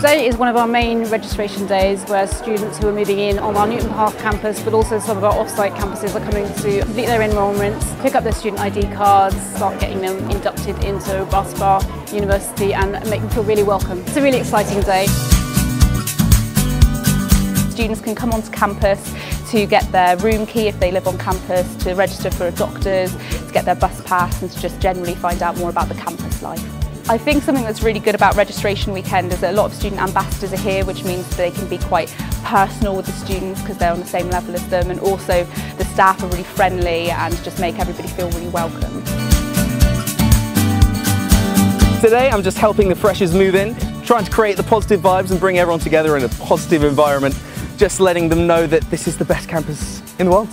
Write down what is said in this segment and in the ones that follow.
Today is one of our main registration days where students who are moving in on our Newton Park campus but also some of our off-site campuses are coming to complete their enrolments, pick up their student ID cards, start getting them inducted into Spa University and make them feel really welcome. It's a really exciting day. Students can come onto campus to get their room key if they live on campus, to register for a doctor's, to get their bus pass and to just generally find out more about the campus life. I think something that's really good about registration weekend is that a lot of student ambassadors are here which means they can be quite personal with the students because they're on the same level as them and also the staff are really friendly and just make everybody feel really welcome. Today I'm just helping the freshers move in, trying to create the positive vibes and bring everyone together in a positive environment, just letting them know that this is the best campus in the world.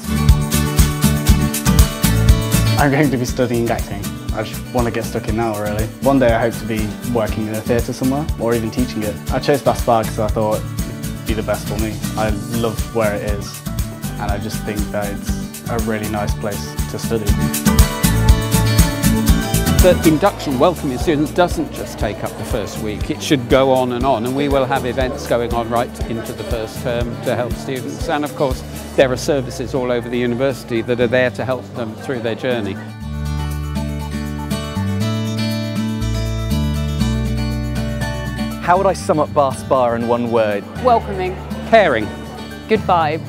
I'm going to be studying acting. I just want to get stuck in now really. One day I hope to be working in a theatre somewhere or even teaching it. I chose Bath Spa because I thought it'd be the best for me. I love where it is and I just think that it's a really nice place to study. The induction welcoming students doesn't just take up the first week, it should go on and on and we will have events going on right into the first term to help students and of course there are services all over the university that are there to help them through their journey. How would I sum up Bath Spa in one word? Welcoming. Caring. Good vibes.